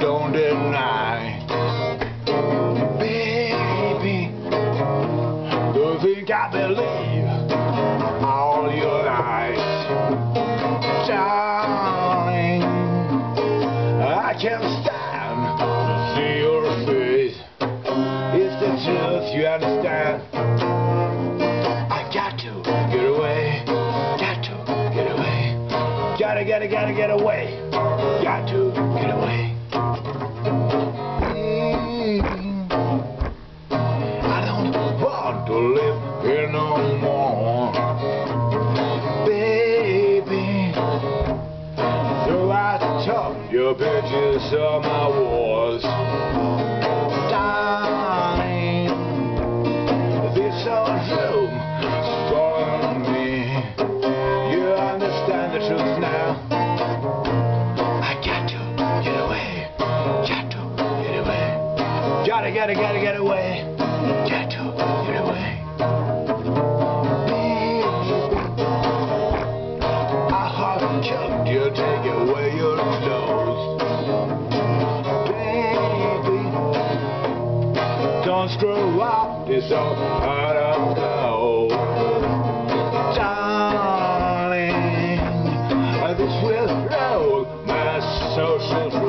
don't deny. Baby, don't think I believe all your lies. Darling, I can't stand to see your face. It's the truth, you understand. Gotta, gotta, gotta get away, got to get away. I don't want to live here no more, baby. So I took your pictures of my wars, gotta, gotta, gotta get away. Got to get away. Bitch, I haven't jumped you, take away your clothes. Baby, don't screw up It's all part of gold. Darling, this will roll my social